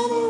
Sunny